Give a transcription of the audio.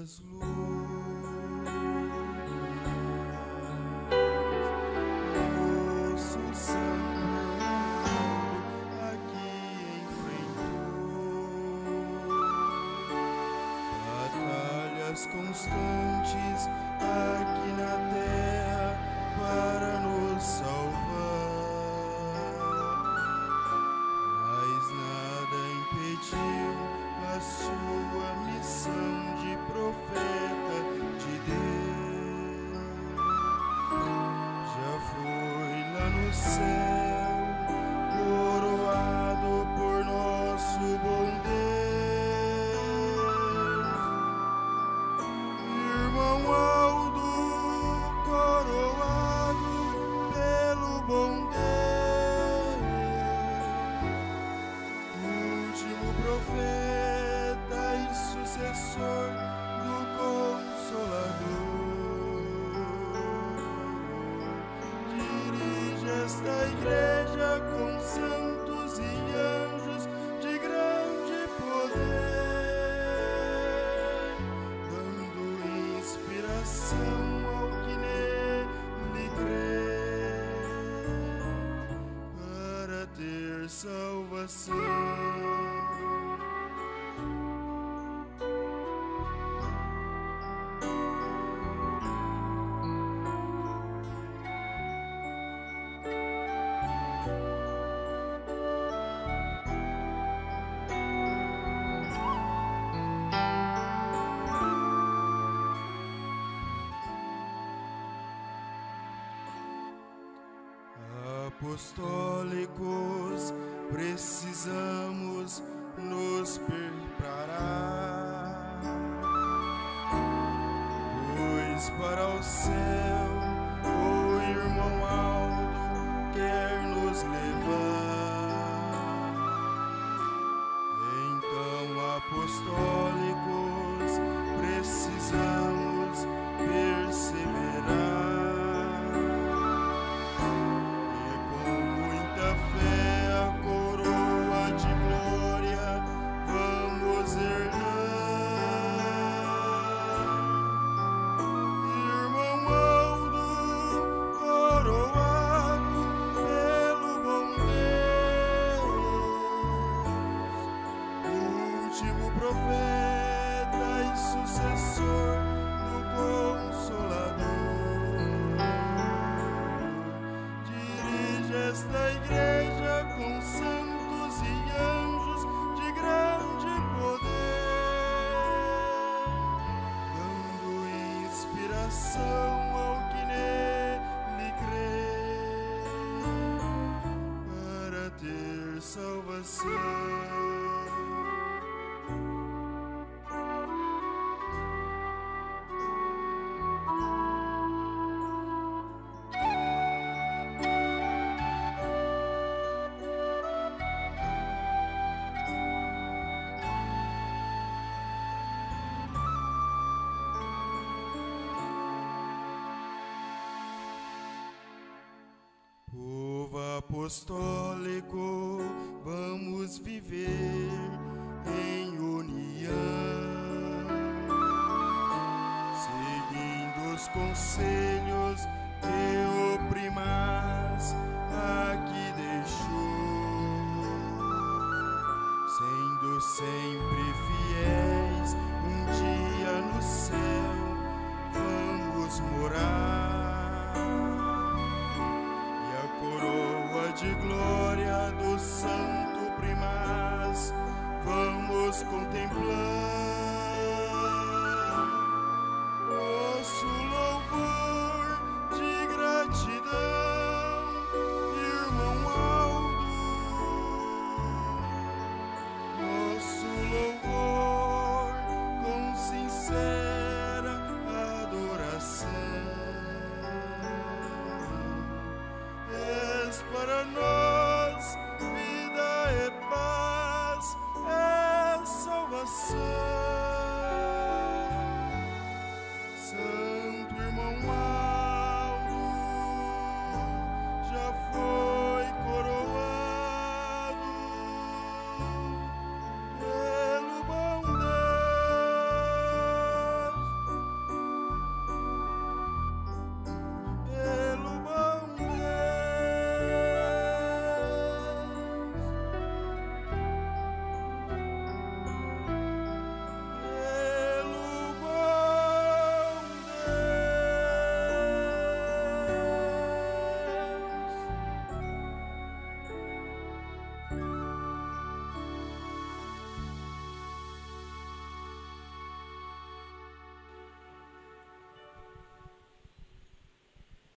Quantas lutas nosso sangue aqui enfrentou batalhas constantes aqui na terra para nos salvar, céu, salvação. Apostólicos, precisamos nos preparar, pois para o céu último profeta e sucessor do Consolador. Dirige esta igreja com santos e anjos de grande poder, dando inspiração ao que nele crê, para ter salvação. Apostólico, vamos viver em união, seguindo os conselhos que o primaz aqui deixou, sendo sempre fiéis. Um dia no céu vamos morar glória